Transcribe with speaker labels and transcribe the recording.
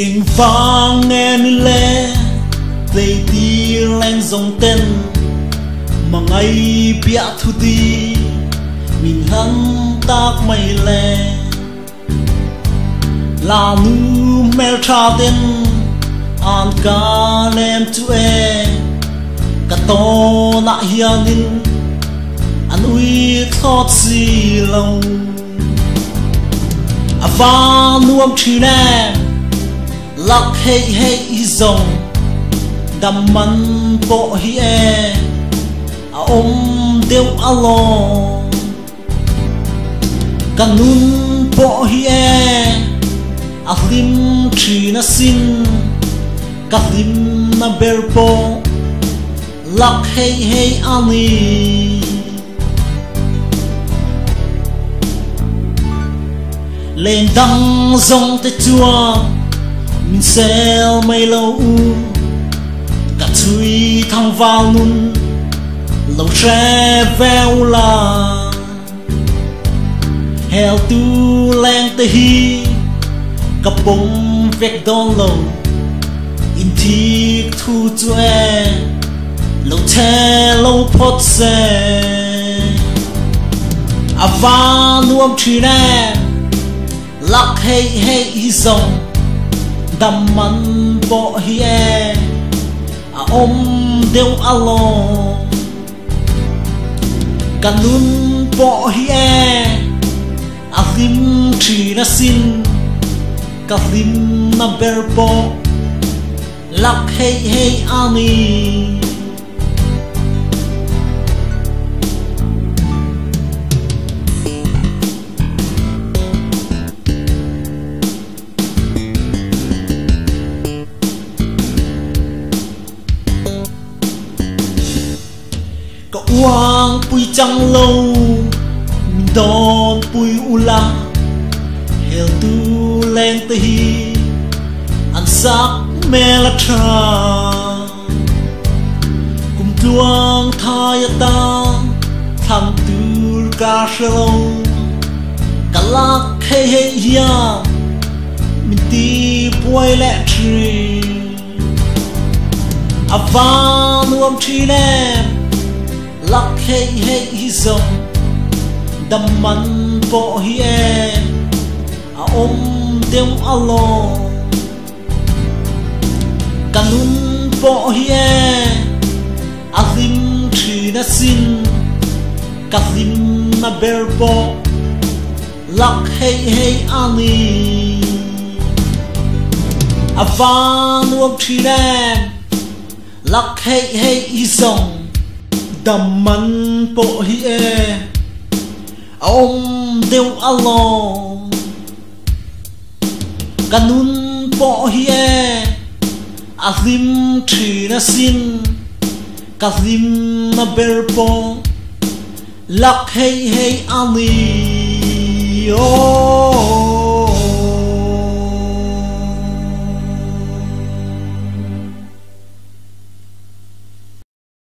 Speaker 1: in vang en Tây dei ti dòng tên Mà ngay bia thu ti Mình hắn tác mây le. Là nu mel tra tên an ca nem tu e. Ka to na hianin an ui thot si lo. Nuông nuam thine lak hei hei dòng đầm mắn bộ hi e. A om deu alo kanun po hi e. À, e. à lim thi na xin ka lim na ber po lak hei hei ani lên đăng dòng tê chuông mình sel mây lâu? U cả chui thăng vào nun lâu tre veo là heo tu lên tê hi. Cả bông vẹt đón lâu in thi thu chue. Lâu tre lâu phốt xe. À va nuông chi nè lắc hey hey dòng đam man bo hi e a om deu alo kanun bo hi e a hlim chi na sin ka hlim na ber bo lak hey hey ani quang pui trăng lâu mình đón pui ula hel tu lên tê hi ăn sắc mẹ la tra. Cùng tuang thai ta, tham tu ca lâu. Cả lạc hay hay ya mình ti bôi lẹ tri. Avan uam tri Lắc lak hei hi zong đam man po hi e a om deu alo. Kanun po hi e a lim thi na sin ka lim na ber po lắc hei hei ani. Avan uam thi nem lak hei hei đam man po hi e om deu alo. Kanun po hi e a hlim thi na sin ka hlim na ber po lak hei hei ani oh